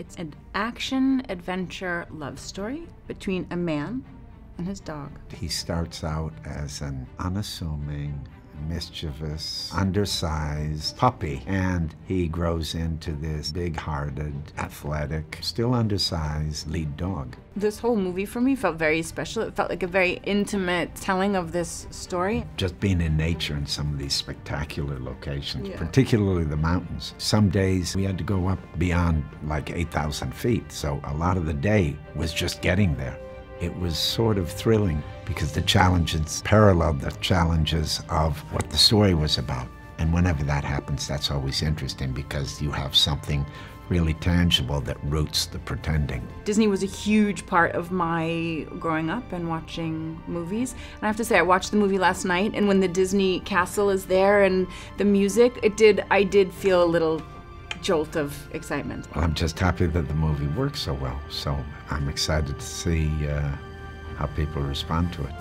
It's an action adventure love story between a man and his dog. He starts out as an unassuming, mischievous, undersized puppy, and he grows into this big hearted, athletic, still undersized lead dog. This whole movie for me felt very special. It felt like a very intimate telling of this story. Just being in nature in some of these spectacular locations, Yeah. particularly the mountains. Some days we had to go up beyond like 8,000 feet, so a lot of the day was just getting there. It was sort of thrilling because the challenges paralleled the challenges of what the story was about. And whenever that happens, that's always interesting because you have something really tangible that roots the pretending. Disney was a huge part of my growing up and watching movies. And I have to say, I watched the movie last night, and when the Disney castle is there and the music, it did, I did feel a little jolt of excitement. Well, I'm just happy that the movie works so well. So I'm excited to see uh, how people respond to it.